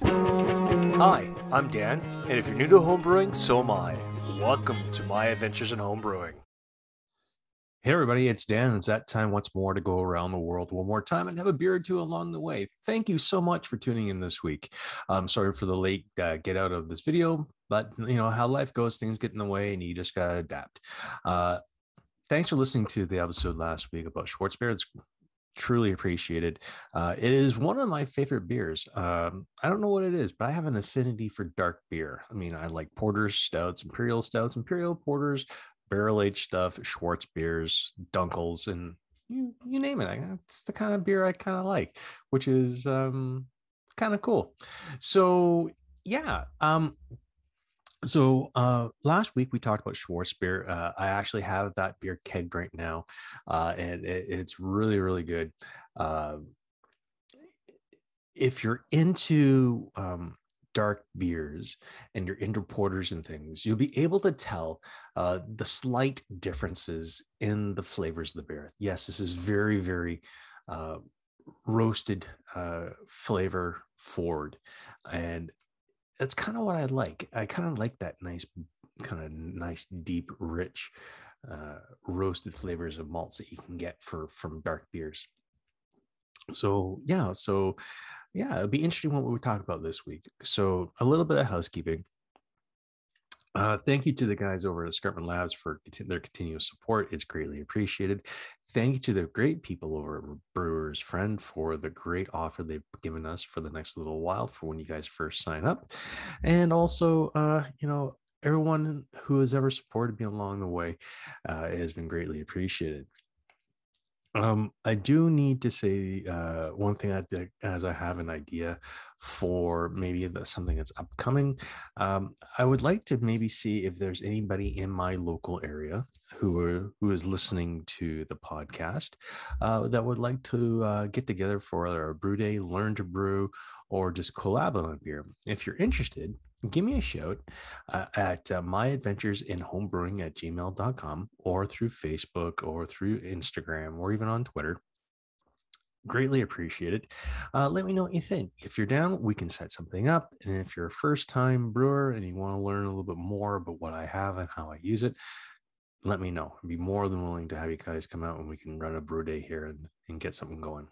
Hi, I'm Dan, and if you're new to homebrewing, so am I. Welcome to my adventures in homebrewing. Hey everybody, it's Dan. It's that time once more to go around the world one more time and have a beer or two along the way. Thank you so much for tuning in this week. I'm sorry for the late uh, get out of this video, but you know how life goes, things get in the way, and you just gotta adapt. Uh, thanks for listening to the episode last week about Schwarzbier. Truly appreciated. Uh, it is one of my favorite beers. Um, I don't know what it is, but I have an affinity for dark beer. I mean, I like porters, stouts, imperial stouts, imperial porters, barrel aged stuff, Schwarz beers, Dunkels, and you you name it. It's the kind of beer I kind of like, which is um, kind of cool. So yeah, um, so uh, last week we talked about Schwarz beer. Uh, I actually have that beer kegged right now, uh, and it, it's really really good. Uh, if you're into um, dark beers and you're into porters and things, you'll be able to tell uh, the slight differences in the flavors of the beer. Yes, this is very, very uh, roasted flavor forward. And that's kind of what I like. I kind of like that nice, kind of nice, deep, rich, uh, roasted flavors of malts that you can get for from dark beers. So yeah, so yeah, it'll be interesting what we talk about this week. So, a little bit of housekeeping. Uh, thank you to the guys over at Escarpment Labs for their continuous support. It's greatly appreciated. Thank you to the great people over at Brewers Friend for the great offer they've given us for the next little while for when you guys first sign up. And also, uh, you know, everyone who has ever supported me along the way uh, has been greatly appreciated. Um, I do need to say uh, one thing that, as I have an idea for maybe that's something that's upcoming. Um, I would like to maybe see if there's anybody in my local area who are, who is listening to the podcast uh, that would like to uh, get together for a brew day, learn to brew, or just collab on a beer. If you're interested, give me a shout uh, at uh, my adventures in homebrewing at gmail.com or through Facebook or through Instagram or even on Twitter. Greatly appreciated. Uh, let me know what you think. If you're down, we can set something up. And if you're a first time brewer and you want to learn a little bit more about what I have and how I use it, let me know. I'd be more than willing to have you guys come out and we can run a brew day here and, and get something going.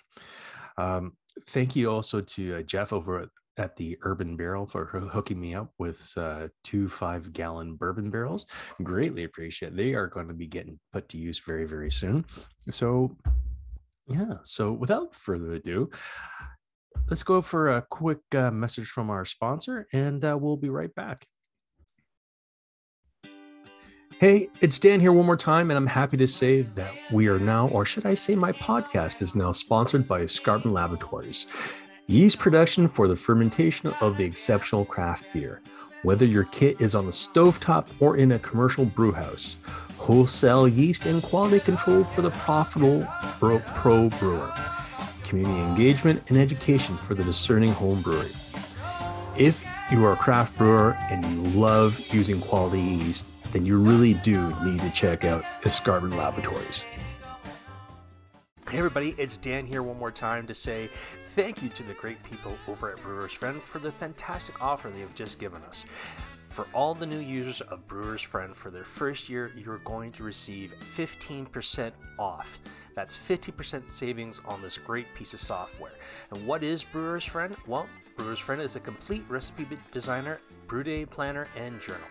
Um, thank you also to uh, Jeff over at the Urban Barrel for hooking me up with uh, two five gallon bourbon barrels. Greatly appreciate. They are going to be getting put to use very very soon. So yeah. So without further ado, let's go for a quick uh, message from our sponsor, and uh, we'll be right back. Hey, it's Dan here one more time, and I'm happy to say that we are now, or should I say, my podcast is now sponsored by Escarpment Laboratories yeast production for the fermentation of the exceptional craft beer. Whether your kit is on the stovetop or in a commercial brewhouse, wholesale yeast and quality control for the profitable pro brewer, community engagement and education for the discerning home brewer. If you are a craft brewer and you love using quality yeast, then you really do need to check out Escarpment Laboratories. Hey everybody, it's Dan here one more time to say Thank you to the great people over at Brewers Friend for the fantastic offer they have just given us. For all the new users of Brewers Friend for their first year, you're going to receive 15% off. That's 50% savings on this great piece of software. And what is Brewers Friend? Well, Brewers Friend is a complete recipe designer, brew day planner, and journal.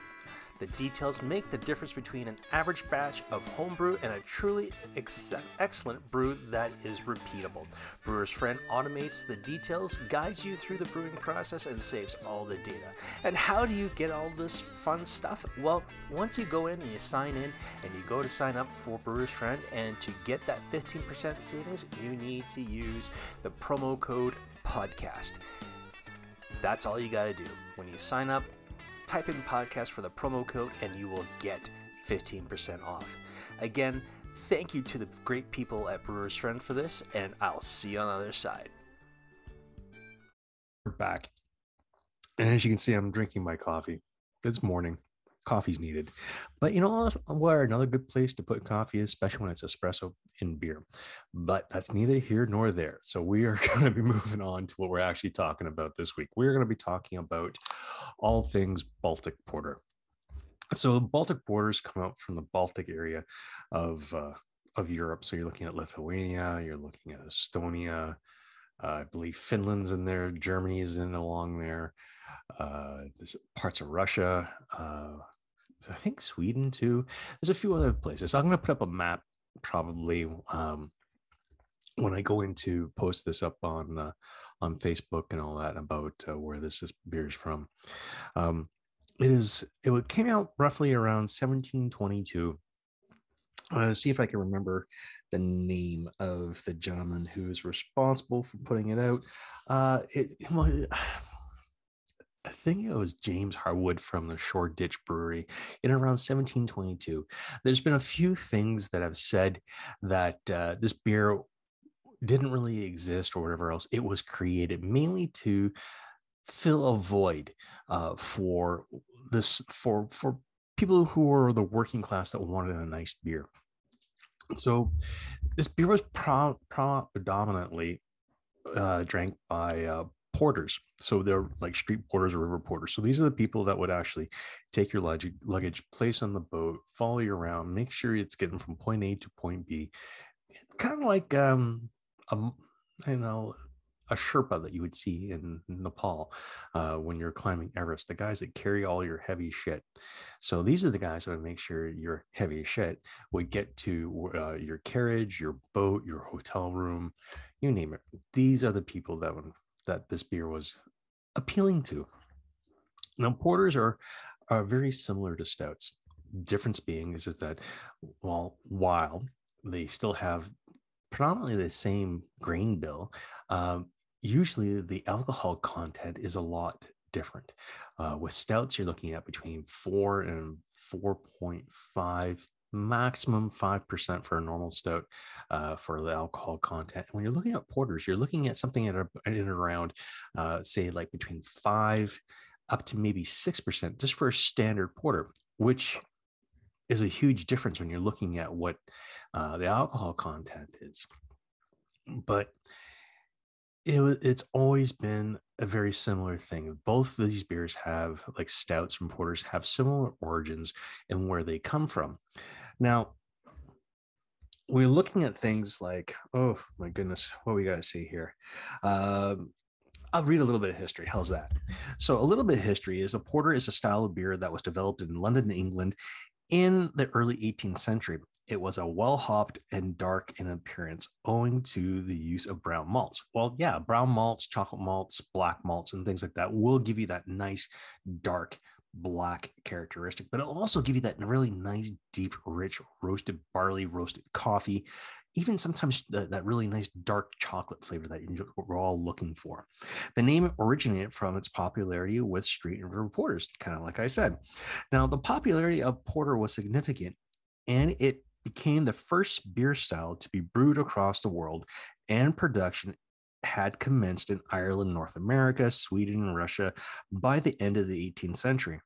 The details make the difference between an average batch of homebrew and a truly ex- excellent brew that is repeatable. Brewer's Friend automates the details, guides you through the brewing process, and saves all the data. And how do you get all this fun stuff? Well, once you go in and you sign in and you go to sign up for Brewer's Friend, and to get that 15% savings, you need to use the promo code podcast. That's all you got to do. When you sign up, type in podcast for the promo code and you will get 15% off. Again, thank you to the great people at Brewers Friend for this, and I'll see you on the other side. We're back. And as you can see, I'm drinking my coffee. It's morning. Coffee's needed. But you know where another good place to put coffee is, especially when it's espresso in beer. But that's neither here nor there. So we are going to be moving on to what we're actually talking about this week. We're going to be talking about all things Baltic Porter. So Baltic Porters come out from the Baltic area of uh, of Europe. So you're looking at Lithuania, you're looking at Estonia, uh, I believe Finland's in there, Germany is in along there, uh, parts of Russia, uh, I think Sweden too. There's a few other places. I'm going to put up a map probably um, when I go into post this up on uh, on Facebook and all that about uh, where this is, beer is from. Um, it is it came out roughly around 1722. Uh, see if I can remember the name of the gentleman who is responsible for putting it out. Uh, it, well, I think it was James Harwood from the Shoreditch Brewery in around 1722. There's been a few things that have said that uh, this beer didn't really exist or whatever else. It was created mainly to fill a void uh, for this for for people who were the working class that wanted a nice beer. So this beer was pro- predominantly uh, drank by uh, porters. So they're like street porters or river porters. So these are the people that would actually take your luggage, place on the boat, follow you around, make sure it's getting from point A to point B. Kind of like um, a, you know, a Sherpa that you would see in Nepal uh, when you're climbing Everest, the guys that carry all your heavy shit. So these are the guys that would make sure your heavy shit would get to uh, your carriage, your boat, your hotel room, you name it. These are the people that would, that this beer was appealing to. Now porters are are very similar to stouts. Difference being is, is that while while they still have predominantly the same grain bill, um, usually the alcohol content is a lot different. Uh, with stouts, you're looking at between four and 4.5, maximum 5% for a normal stout uh, for the alcohol content. And when you're looking at porters, you're looking at something at, a, at around, uh, say, like between five up to maybe 6% just for a standard porter, which is a huge difference when you're looking at what uh, the alcohol content is. But it, it's always been a very similar thing. Both of these beers have, like stouts and porters, have similar origins and where they come from. Now, we're looking at things like, oh my goodness, what we got to see here. Um, I'll read a little bit of history. How's that? So, a little bit of history is a porter is a style of beer that was developed in London, England, in the early 18th century. It was a well hopped and dark in appearance owing to the use of brown malts. Well, yeah, brown malts, chocolate malts, black malts, and things like that will give you that nice, dark, black characteristic, but it'll also give you that really nice, deep, rich roasted barley, roasted coffee, even sometimes that really nice dark chocolate flavor that we're all looking for. The name originated from its popularity with street and kind of like I said. Now, the popularity of porter was significant and it became the first beer style to be brewed across the world, and production had commenced in Ireland, North America, Sweden, and Russia by the end of the 18th century.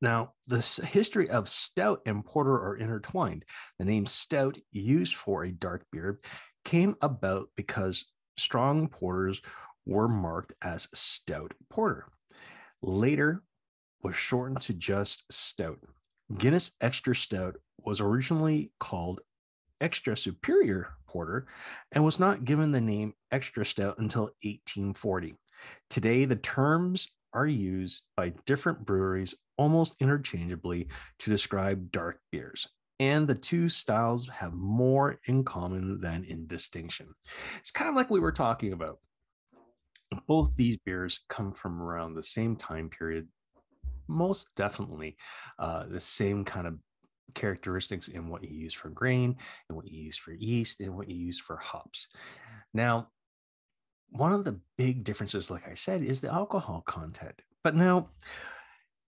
Now, the history of stout and porter are intertwined. The name stout, used for a dark beer, came about because strong porters were marked as stout porter. Later, was shortened to just stout. Guinness Extra Stout was originally called Extra Superior Porter and was not given the name Extra Stout until 1840. Today, the terms are used by different breweries almost interchangeably to describe dark beers, and the two styles have more in common than in distinction. It's kind of like we were talking about. Both these beers come from around the same time period, most definitely uh, the same kind of characteristics in what you use for grain and what you use for yeast and what you use for hops. Now, one of the big differences, like I said, is the alcohol content. But now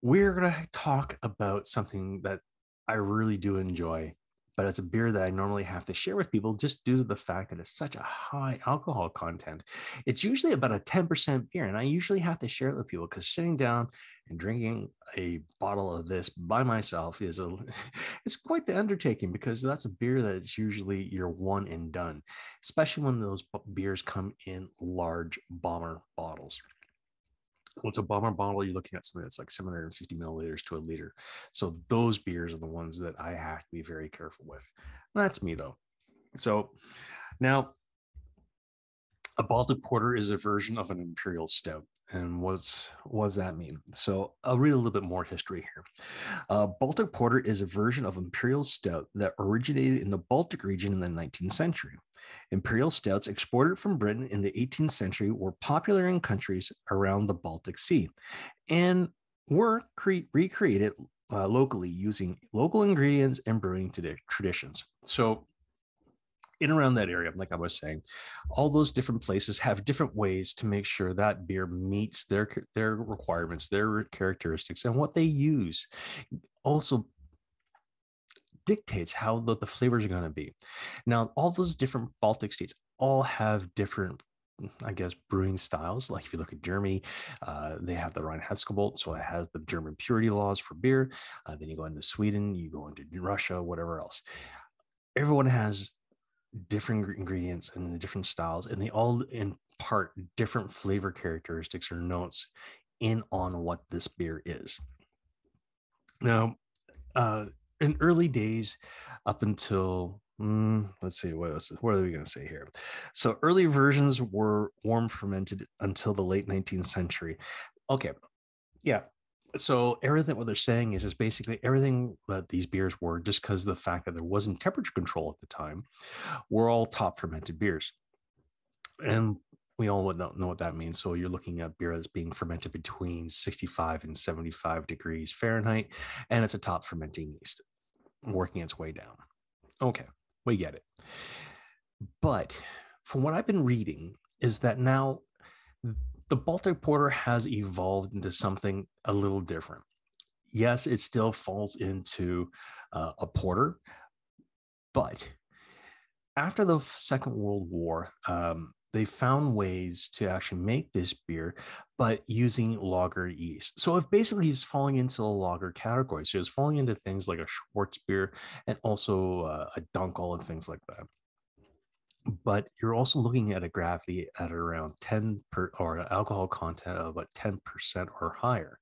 we're going to talk about something that I really do enjoy but it's a beer that I normally have to share with people just due to the fact that it's such a high alcohol content. It's usually about a 10% beer, and I usually have to share it with people because sitting down and drinking a bottle of this by myself is a it's quite the undertaking because that's a beer that's usually your one and done, especially when those beers come in large bomber bottles. What's a bomber bottle? You're looking at something that's like 750 milliliters to a liter. So those beers are the ones that I have to be very careful with. That's me though. So now a Baltic Porter is a version of an Imperial Stout. And what's what does that mean? So I'll read a little bit more history here. Uh, Baltic Porter is a version of Imperial Stout that originated in the Baltic region in the 19th century. Imperial stouts exported from Britain in the 18th century were popular in countries around the Baltic Sea and were cre- recreated uh, locally using local ingredients and brewing traditions. So in around that area, like I was saying, all those different places have different ways to make sure that beer meets their their requirements, their characteristics, and what they use. Also dictates how the, the flavors are going to be. Now, all those different Baltic states all have different I guess brewing styles. Like if you look at Germany, uh, they have the Reinheitsgebot, so it has the German purity laws for beer. Uh, then you go into Sweden, you go into Russia, whatever else. Everyone has different ingredients and the different styles, and they all impart different flavor characteristics or notes in on what this beer is. Now, uh, in early days, up until mm, let's see what else, what are we going to say here? So early versions were warm fermented until the late 19th century. Okay, yeah, so everything what they're saying is is basically everything that these beers were just because of the fact that there wasn't temperature control at the time were all top fermented beers and we all know, know what that means. So you're looking at beer that's being fermented between 65 and 75 degrees fahrenheit and it's a top fermenting yeast working its way down. Okay we get it. But from what i've been reading is that now the Baltic Porter has evolved into something a little different. Yes, it still falls into uh, a porter, but after the Second World War, um, they found ways to actually make this beer, but using lager yeast. So it basically is falling into the lager category. So it's falling into things like a Schwarz beer and also uh, a Dunkel and things like that but you're also looking at a gravity at around 10 per or alcohol content of about 10% or higher.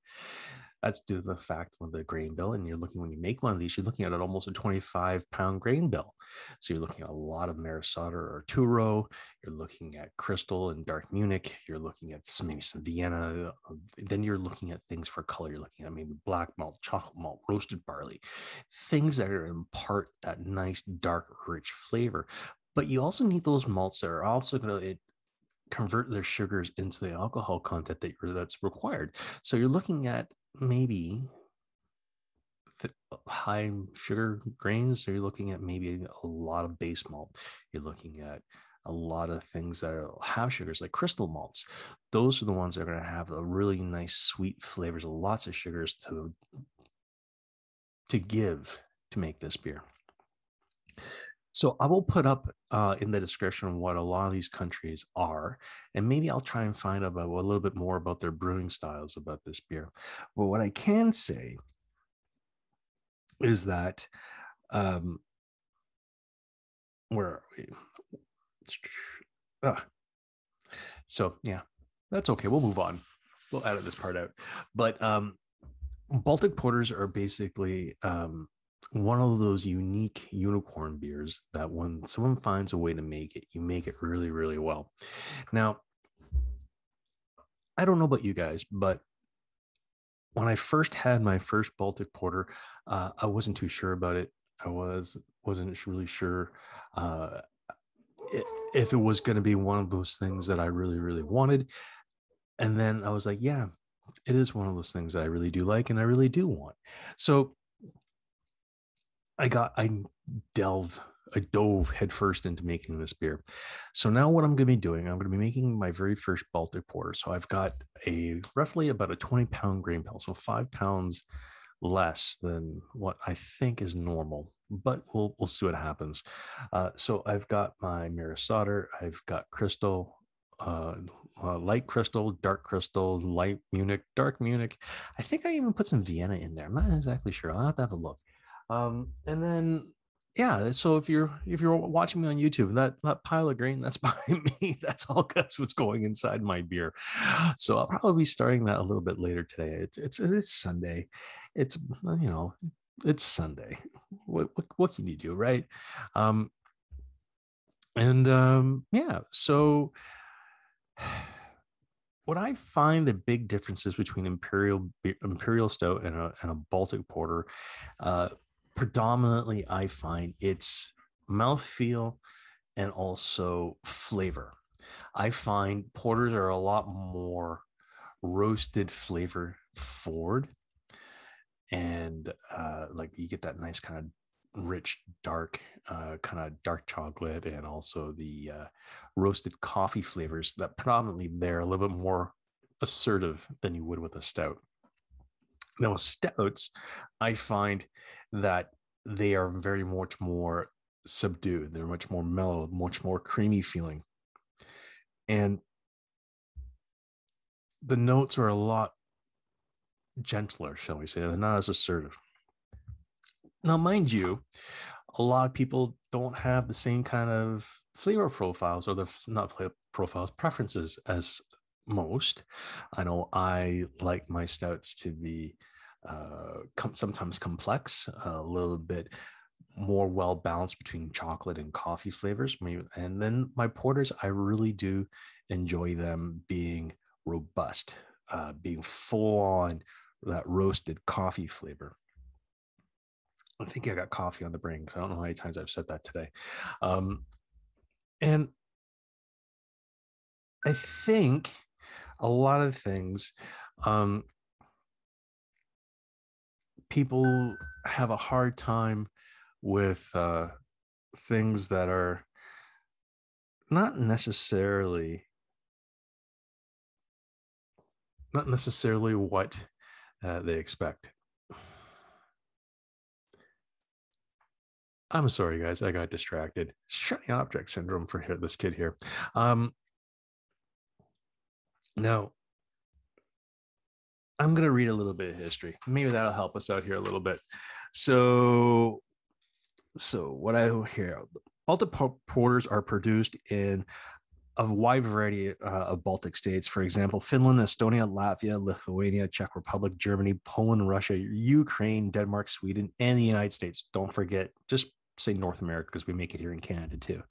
That's due to the fact of the grain bill. And you're looking when you make one of these, you're looking at almost a 25 pound grain bill. So you're looking at a lot of Maris Otter or Turo. You're looking at Crystal and Dark Munich. You're looking at some, maybe some Vienna. Uh, then you're looking at things for color. You're looking at maybe black malt, chocolate malt, roasted barley, things that are impart that nice, dark, rich flavor but you also need those malts that are also going to convert their sugars into the alcohol content that that's required. So you're looking at maybe high sugar grains. So you're looking at maybe a lot of base malt. You're looking at a lot of things that have sugars like crystal malts. Those are the ones that are going to have a really nice sweet flavors, lots of sugars to to give to make this beer. So I will put up uh, in the description what a lot of these countries are, and maybe I'll try and find out a little bit more about their brewing styles about this beer. But what I can say is that, um, where are we? Ah. So yeah, that's okay. We'll move on. We'll edit this part out. But um, Baltic porters are basically um, one of those unique unicorn beers that when someone finds a way to make it, you make it really, really well. Now, I don't know about you guys, but when I first had my first Baltic Porter, uh, I wasn't too sure about it. I was wasn't really sure uh, if it was going to be one of those things that I really, really wanted. And then I was like, yeah, it is one of those things that I really do like and I really do want. So I got I delved I dove headfirst into making this beer. So now what I'm going to be doing, I'm going to be making my very first Baltic porter. So I've got a roughly about a 20 pound grain bill, so five pounds less than what I think is normal but we'll we'll see what happens. Uh, so I've got my Maris Otter, I've got Crystal, uh, uh, light crystal, dark crystal, light Munich, dark Munich. I think I even put some Vienna in there. I'm not exactly sure. I'll have to have a look. Um, and then yeah, so if you're if you're watching me on YouTube, that that pile of green that's behind me. That's all that's what's going inside my beer. So I'll probably be starting that a little bit later today. It's it's it's Sunday. It's you know it's Sunday. What what, what can you do, right? Um, and um, yeah, so what I find the big differences between imperial imperial stout and a, and a Baltic porter, uh, predominantly I find it's mouthfeel and also flavor. I find porters are a lot more roasted flavor forward, and uh, like you get that nice kind of rich dark uh, kind of dark chocolate and also the uh, roasted coffee flavors that predominantly they're a little bit more assertive than you would with a stout now with stouts i find that they are very much more subdued. They're much more mellow much more creamy feeling. And the notes are a lot gentler shall we say they're not as assertive. Now, mind you, a lot of people don't have the same kind of flavor profiles or the not flavor profiles preferences as most. I know I like my stouts to be uh, com- sometimes complex, a little bit more well balanced between chocolate and coffee flavors. And then my porters, I really do enjoy them being robust, uh, being full on that roasted coffee flavor. I think I got coffee on the brain because I don't know how many times I've said that today. Um, and I think a lot of things um, people have a hard time with uh, things that are not necessarily not necessarily what uh, they expect I'm sorry, guys. I got distracted. Shiny object syndrome for here, this kid here. Um, now, I'm going to read a little bit of history. Maybe that'll help us out here a little bit. So, so what I hear, Baltic porters are produced in a wide variety uh, of Baltic states. For example, Finland, Estonia, Latvia, Lithuania, Czech Republic, Germany, Poland, Russia, Ukraine, Denmark, Sweden, and the United States. Don't forget, just say North America because we make it here in Canada too.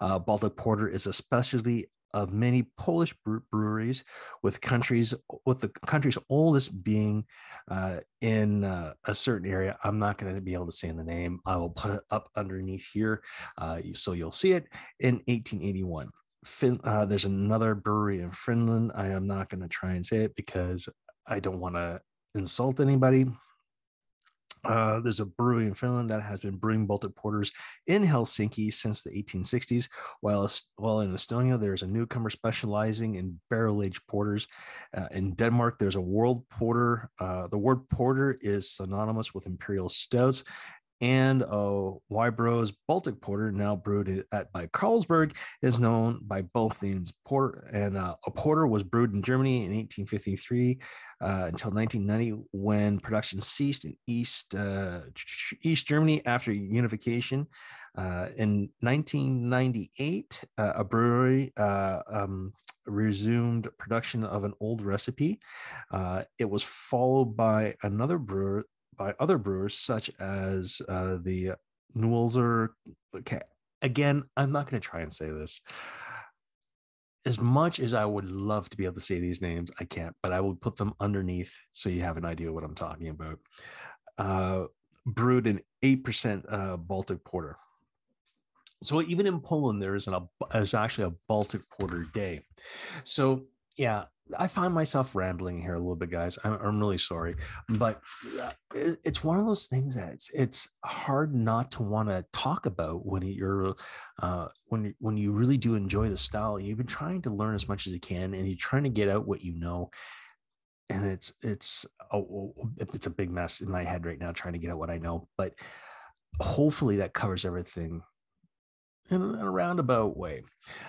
Uh, Baltic Porter is a specialty of many Polish breweries, with countries with the country's oldest being uh, in uh, a certain area. I'm not going to be able to say in the name. I will put it up underneath here, uh, so you'll see it in 1881. Fin- uh, there's another brewery in Finland. I am not going to try and say it because I don't want to insult anybody. Uh, there's a brewery in Finland that has been brewing Baltic porters in Helsinki since the 1860s, while, while in Estonia, there's a newcomer specializing in barrel aged porters. Uh, in Denmark, there's a world porter. Uh, the word porter is synonymous with imperial stouts, and uh, Wiibroe's Baltic Porter, now brewed at by Carlsberg, is known by both names. Porter and uh, a porter was brewed in Germany in 1853 uh, until 1990, when production ceased in East uh, East Germany after unification. Uh, in 1998, uh, a brewery um, resumed production of an old recipe. It was followed by another brewer by other brewers such as uh, the Neuzeller. Okay, again, I'm not going to try and say this. As much as I would love to be able to say these names, I can't, but I will put them underneath so you have an idea what I'm talking about. Uh, brewed an 8% uh, Baltic Porter. So even in Poland, there is, an, there's actually a Baltic Porter Day. So yeah, I find myself rambling here a little bit, guys. I'm, I'm really sorry, but uh, it's one of those things that it's it's hard not to want to talk about when you're uh, when when you really do enjoy the style. You've been trying to learn as much as you can, and you're trying to get out what you know. And it's it's a, it's a big mess in my head right now trying to get out what I know, but hopefully that covers everything in a roundabout way.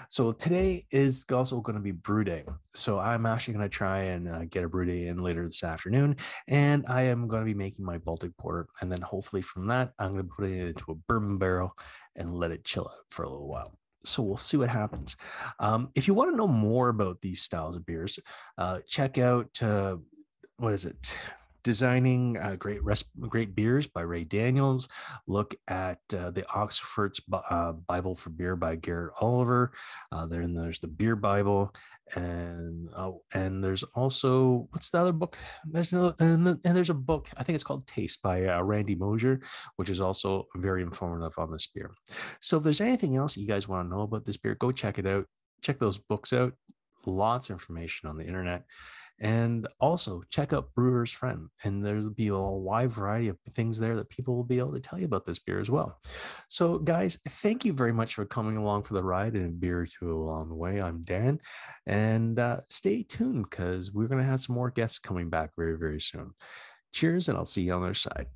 So today is also going to be brew day. So I'm actually going to try and uh, get a brew day in later this afternoon, and I am going to be making my Baltic porter, and then hopefully from that I'm going to put it into a bourbon barrel and let it chill out for a little while. So we'll see what happens. Um, if you want to know more about these styles of beers, uh, check out uh, what is it? Designing uh, great res- great beers by Ray Daniels. Look at uh, the Oxford's uh, Bible for Beer by Garrett Oliver. Uh, then there's the Beer Bible, and oh, and there's also what's the other book? There's another, and, the, and there's a book I think it's called Taste by uh, Randy Mosher, which is also very informative on this beer. So if there's anything else you guys want to know about this beer, go check it out. Check those books out. Lots of information on the internet and also check out Brewer's Friend, and there'll be a wide variety of things there that people will be able to tell you about this beer as well. So, guys, thank you very much for coming along for the ride and a beer or two along the way. I'm Dan, and uh, stay tuned because we're going to have some more guests coming back very, very soon. Cheers, and I'll see you on the other side.